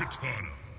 Katana.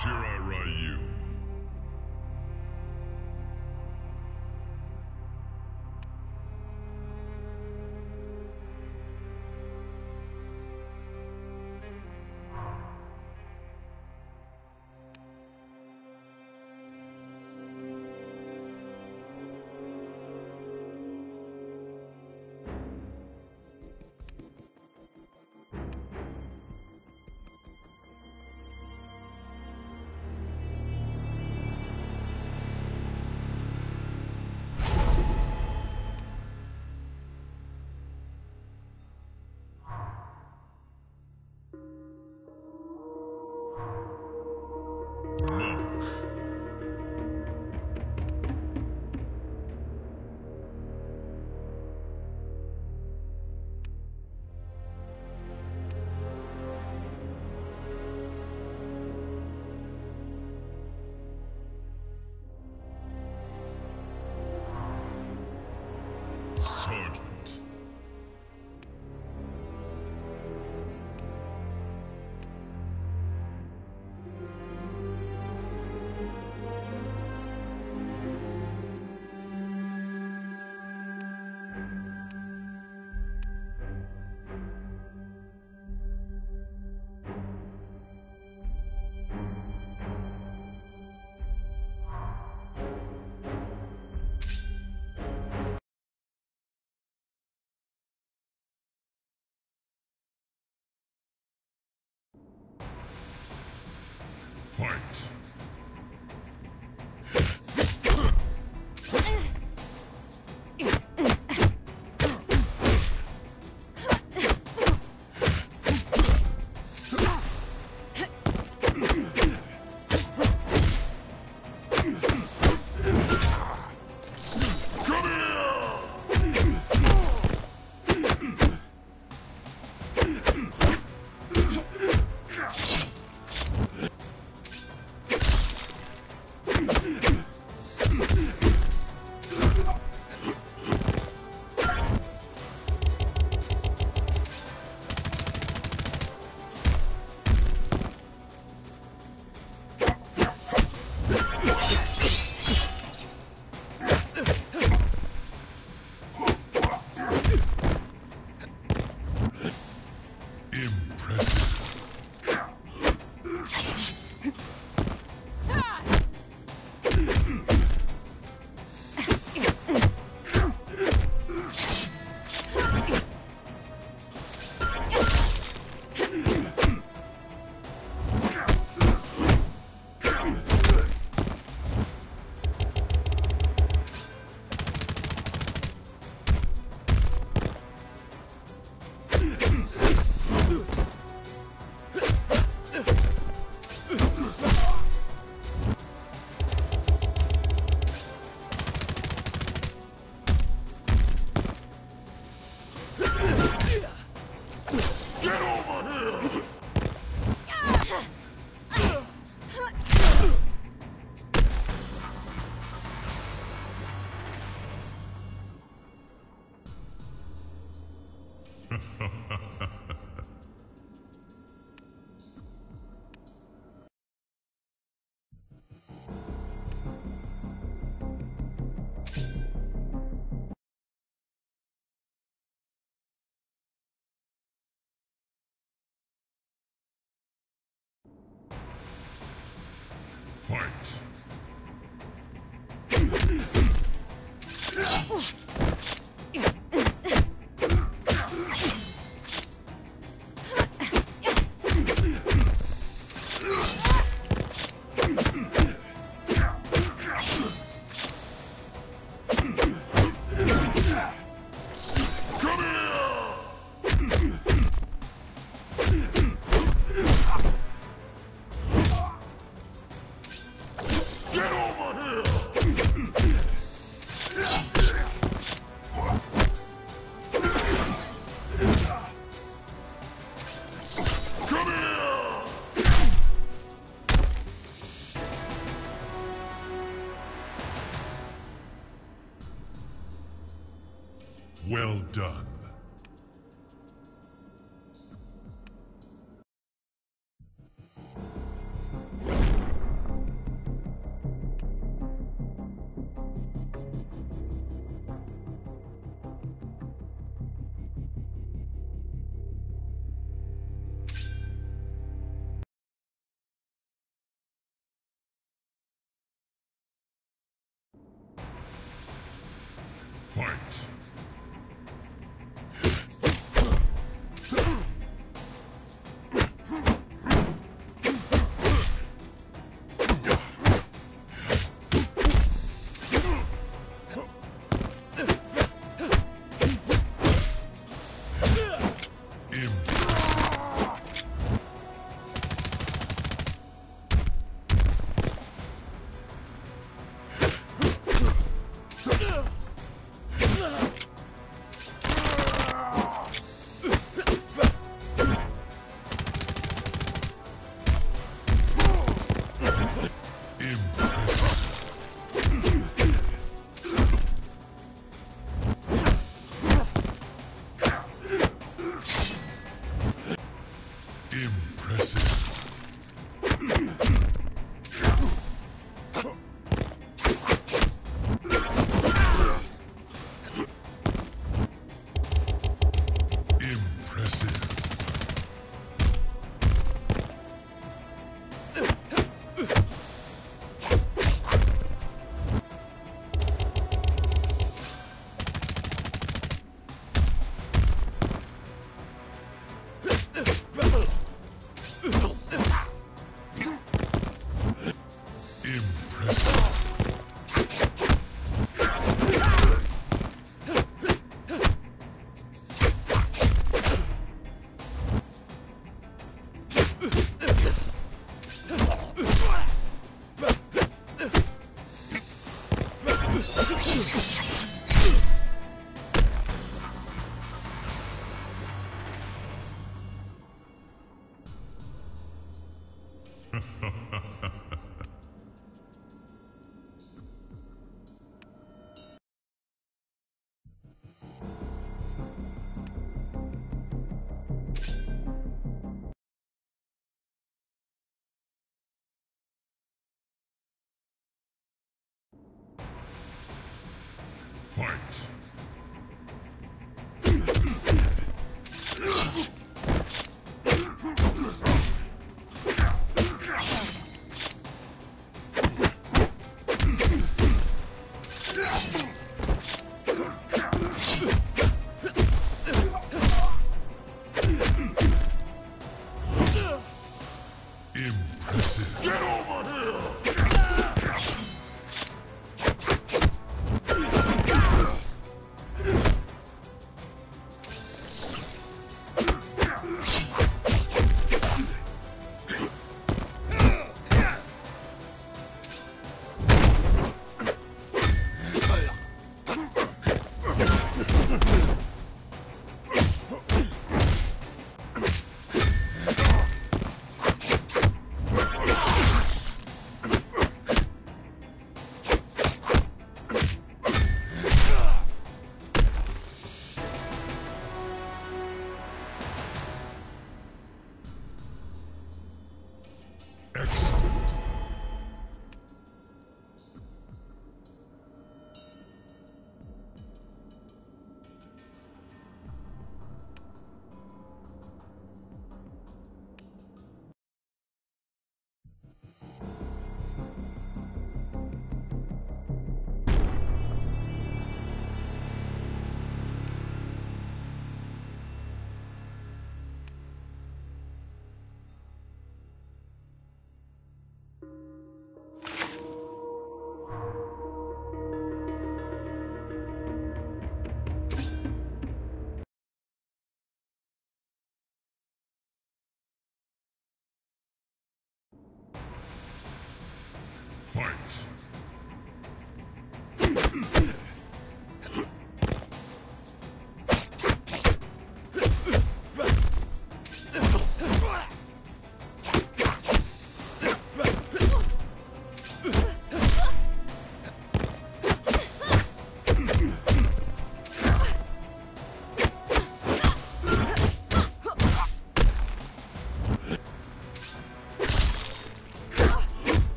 Shirai Ryu. Fight. Fight. Fight.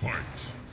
Fight.